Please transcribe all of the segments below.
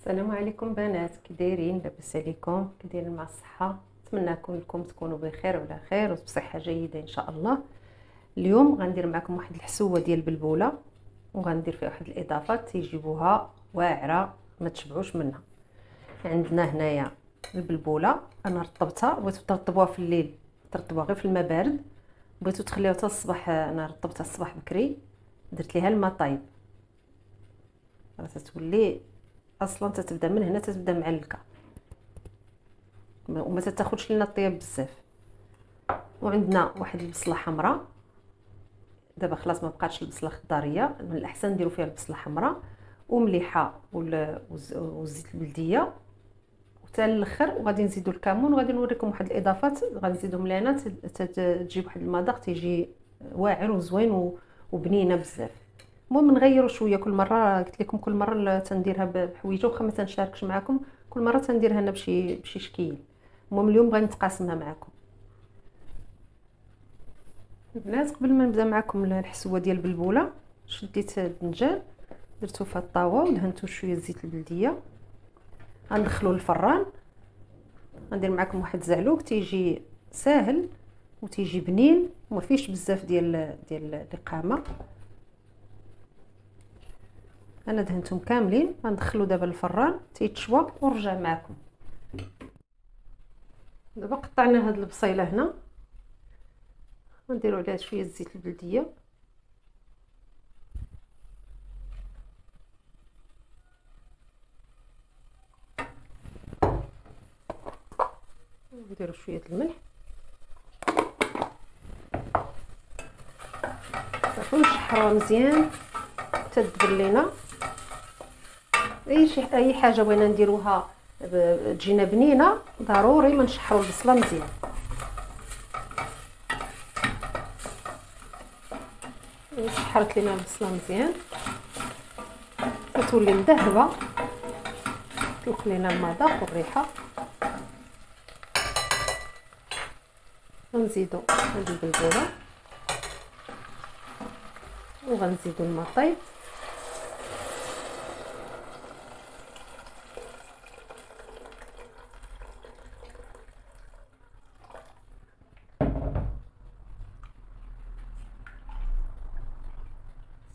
السلام عليكم بنات كي دايرين لاباس عليكم؟ كي مع الصحة؟ نتمنى كلكم تكونوا بخير وعلى خير وبصحة جيدة إن شاء الله. اليوم غندير معكم واحد الحسوة ديال البلبولة وغندير فيها واحد الاضافات تيجيبوها واعرة ما تشبعوش منها. عندنا هنايا البلبولة أنا رطبتها بغيتو ترطبوها في الليل ترطبوها غير في الماء بارد. بغيتو تخليوها حتى الصباح أنا رطبتها الصباح بكري درت ليها الماء طايب. راه تتولي أصلا تتبدأ من هنا تتبدأ معلكه وما تاخذش لنا الطياب بزاف. وعندنا واحد البصلة حمراء. دابا خلاص ما بقاتش البصلة خضاريه من الأحسن نديرو فيها البصلة حمراء. ومليحة والزيت البلدية. وحتى الآخر وغادي نزيدو الكمون. وغادي نوريكم واحد الإضافات. غادي نزيدهم لهنا تجيب واحد المذاق تيجي واعر وزوين وبنينة بزاف. المهم نغيروا شوية. كل مرة قلت لكم كل مرة تنديرها بحويجة واخا ما تنشاركش معكم كل مرة تنديرها أنا بشي بشي شكيل. المهم اليوم غادي نتقاسمها معكم البنات قبل ما نبدأ معكم الحسوة ديال البلبولة شديت الدنجال درتو في الطاوة ودهنتو شوية زيت البلدية. غندخلو الفران. غندير معكم واحد زعلوك تيجي ساهل وتيجي بنين وما فيش بزاف ديال ديال الإقامة. أنا دهنتهم كاملين غندخلو دابا الفران تيتشوى ونرجع معكم. دابا قطعنا هاد البصيلة هنا. غنديرو عليها شوية زيت البلدية. نديرو شوية الملح. صافي نشحروها مزيان. تدبر لينا. أي شي أي حاجة بغينا نديروها تجينا بنينة ضروري ما نشحروا البصلة مزيان. شحرت لينا البصلة مزيان. تولي مذهبة. تلق لينا المذاق والريحة. غنزيدو هاد البلبوله وغنزيدو الماء طيب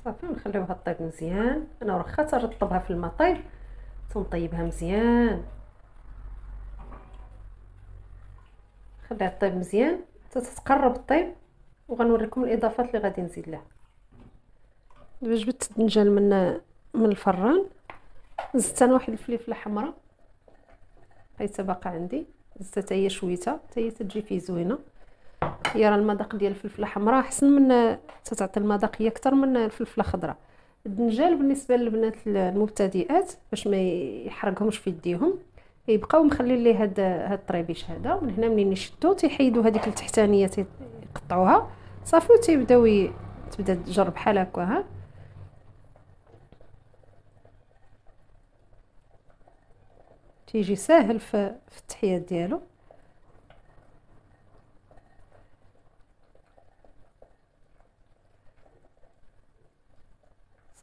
صافي نخليوها طيب مزيان. أنا واخا ترطبها في الماء. طيب تنطيبها مزيان. خليها طيب مزيان. حتى تتقرب طيب وغنوريكم الإضافات اللي غادي نزيد لها. دابا جبت الدنجال من من الفران زدت أنا واحد الفلفلة حمراء. حيت باقا عندي. زدت هي شويتة. حتى هي تجي فيه زوينة. راه المذاق ديال الفلفلة حمراء أحسن من تتعطي المذاق هي أكثر من الفلفلة خضراء. الدنجال بالنسبة للبنات المبتدئات باش ما يحرقهمش في يديهم يبقاو مخلين ليه هاد هاد الطريبيش هذا. ومن هنا منين يشدو تيحيدوا هذيك التحتانية تيقطعوها. صافي وتيبداو تبدا تجرب بحال هكا ها. تيجي ساهل في التحيات ديالو.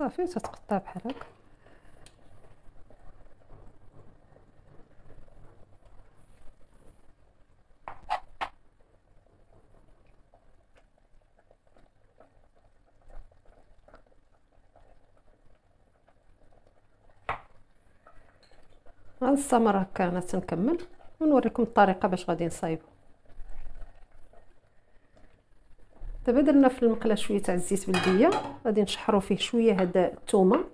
صافي تتقطع بحال هكا غنستمر هكا أنا تنكمل ونوريكم الطريقة باش غادي نصايبو. دابا درنا في المقله شوية تاع الزيت بلديه غادي نشحروا فيه شوية هاد الثومه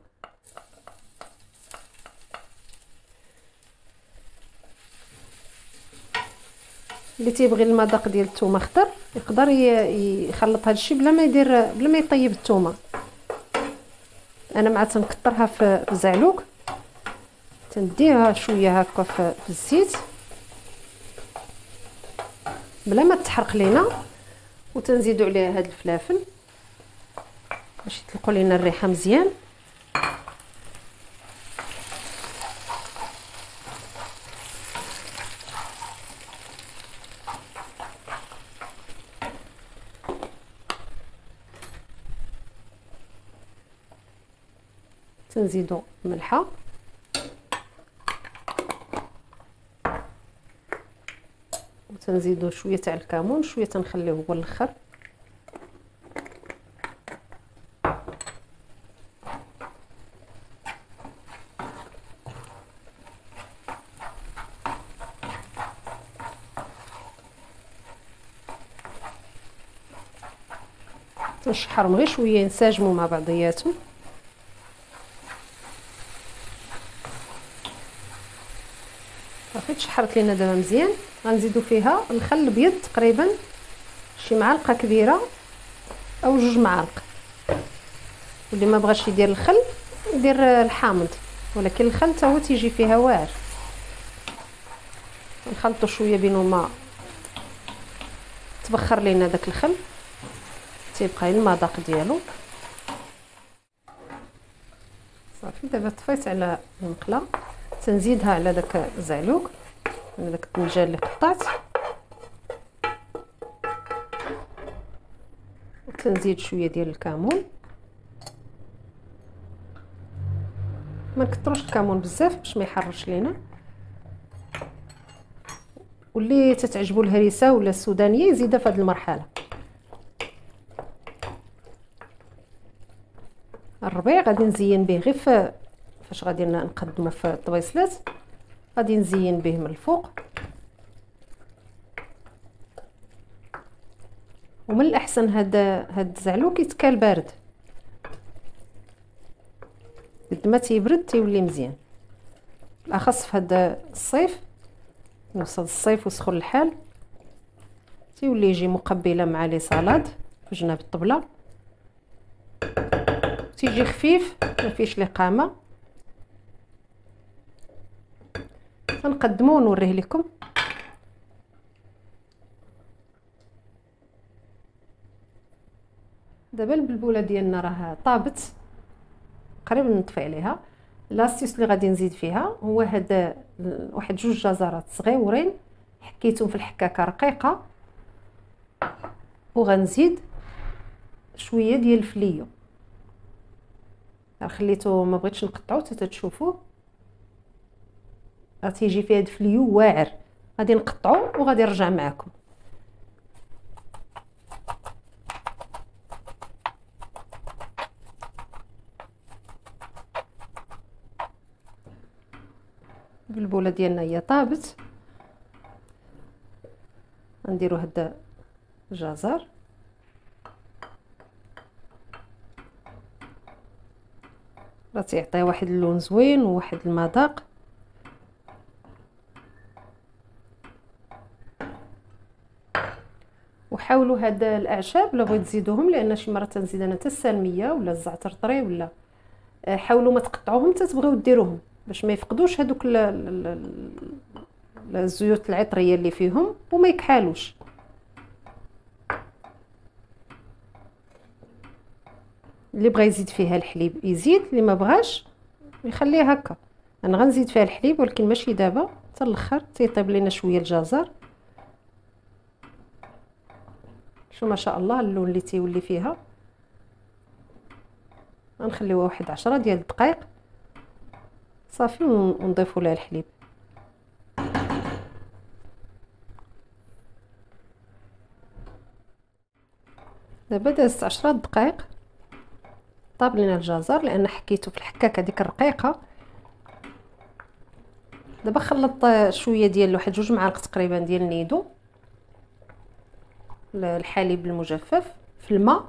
اللي تيبغي المذاق ديال الثومه خضر يقدر يخلط هذا الشيء بلا ما يدير بلا ما يطيب الثومه أنا مع تنكثرها في الزعلوك تنديها شوية هكا في الزيت. بلا ما تحرق لينا. وتنزيدوا عليها هاد الفلافل. باش يطلقوا لنا الريحة مزيان. تنزيدوا ملحة. تنزيدو شوية تاع الكمون شوية تنخليوه هو الأخر. تنشحرهم غير شوية ينسجموا مع بعضياتهم. صافي تشحرت لينا دابا مزيان. غنزيدو فيها الخل الابيض تقريبا شي معلقة كبيرة أو جوج معالق. واللي ما بغاش يدير الخل يدير الحامض. ولكن الخل حتى هو تيجي فيها واعر. نخلطو شوية بينهما. تبخر لينا داك الخل. تيبقى المذاق ديالو. صافي دابا طفيت على المقلة. تنزيدها على داك الزعلوك داك الدنجال اللي قطعت وتنزيد شوية ديال الكمون ما نكثروش الكمون بزاف باش ما يحرش لينا. واللي تتعجبو الهريسة ولا السودانية يزيدها في هذه المرحلة. الربيع غادي نزين به غير فاش غادي نقدمه في الطبيصلات. غادي نزين به من الفوق. ومن الأحسن هاد هاد الزعلوك يتكال بارد. قد ما تيبرد تيولي مزيان. بالأخص في هاد الصيف نوصل الصيف وسخن الحال. تيولي يجي مقبلة مع لي صالاد في جناب الطبلة. تيجي خفيف ما فيش قامة. غنقدمو ونوريه لكم. دابا البلبولة ديالنا راه طابت. قريب نطفي عليها. لاستيس اللي غادي نزيد فيها هو هذا واحد جوج جزرات صغيورين. حكيتهم في الحكاكة رقيقة. وغنزيد شوية ديال الفليو. خليته ما بغيتش نقطعو حتى تشوفوه راه تيجي فيه هاد الفليو واعر. غادي نقطعو وغادي نرجع معكم البلبوله ديالنا هي طابت. غنديرو هاد الجزر. راه تيعطي واحد اللون زوين وواحد المذاق. وحاولوا هاد الأعشاب لا بغيت تزيدوهم لأن شي مرات تنزيد أنا حتى السلميه ولا الزعتر طري ولا. آه، حاولوا ما تقطعوهم حتى تبغيو ديروهم باش ما يفقدوش هذوك الزيوت العطرية اللي فيهم وما يكحالوش. اللي بغى يزيد فيها الحليب يزيد اللي ما بغاش يخليه هكا. أنا غنزيد فيها الحليب ولكن ماشي دابا حتى الأخر تيطيب لينا شوية الجزر. شو ما شاء الله اللون اللي تيولي فيها. غنخليوها واحد عشرة ديال الدقائق صافي ونضيفوا لها الحليب. دابا دازت عشرة دقائق طاب لنا الجزر لأن حكيته في الحكاكه ديك الرقيقة. دابا خلط شوية ديال واحد جوج معالق تقريبا ديال النيدو الحليب المجفف في الماء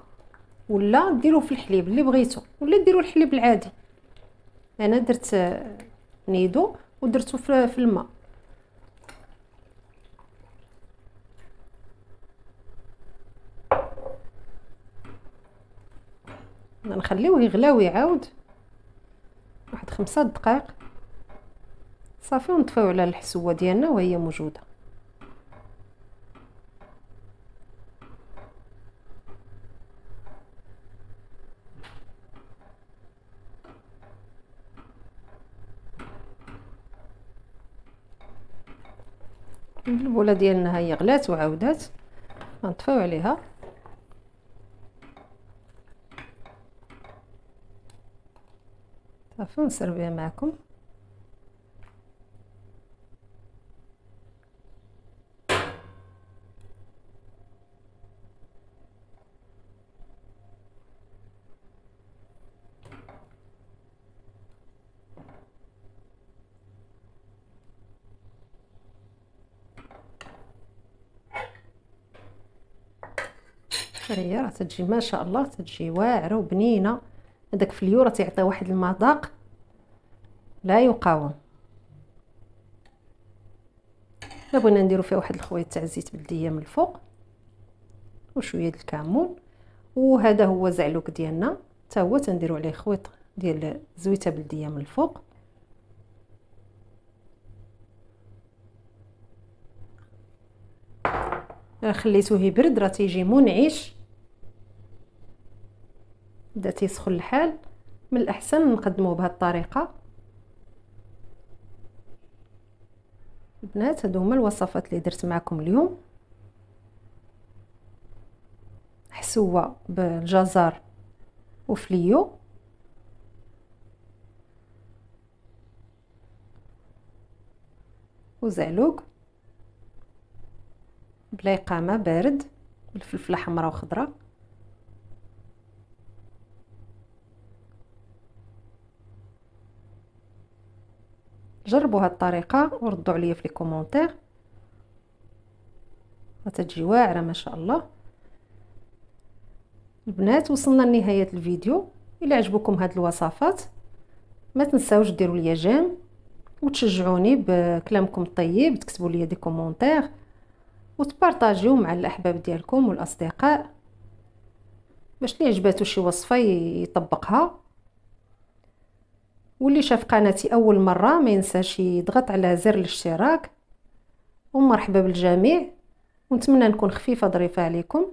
ولا ديروه في الحليب اللي بغيتو ولا ديروا الحليب العادي. أنا درت نيدو ودرتو في الماء. نخليوه يغلى ويعاود. واحد خمسة دقائق. صافي ونطفيو على الحسوة ديالنا وهي موجودة. البوله ديالنا هي غلات وعاودات. غنطفيو عليها. صافي نسربيها معكم. هي راه تتجي ما شاء الله تتجي واعرة وبنينة. هذاك فليو راه تيعطي واحد المذاق لا يقاوم. الا بغينا نديرو فيها واحد الخويط تاع زيت بلديه من الفوق وشوية د الكمون وهذا هو زعلوك ديالنا. حتى هو تنديرو عليه خويط ديال زويتة بلديه من الفوق. خليتوه يبرد راه تيجي منعش. بدا تيسخن الحال من الأحسن نقدموه بهذه الطريقة. البنات هادو هما الوصفات اللي درت معكم اليوم. حسوة بالجزر وفليو. وزعلوق. بلا إقامة بارد بالفلفلة حمراء وخضراء. جربوا هاد الطريقة وردوا عليا في لي كومونتير. غتجي واعرة ما شاء الله. البنات وصلنا لنهاية الفيديو. إلى عجبكم هاد الوصفات ما تنساوش ديروا لي j'aime وتشجعوني بكلامكم الطيب تكتبوا لي des commentaires وتبارطاجيو مع الأحباب ديالكم والأصدقاء باش اللي عجباتو شي وصفة يطبقها. واللي شاف قناتي أول مرة ما ينساش يضغط على زر الاشتراك. ومرحبا بالجميع. ونتمنى نكون خفيفة ظريفة عليكم.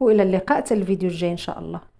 وإلى اللقاء. حتى الفيديو الجاي إن شاء الله.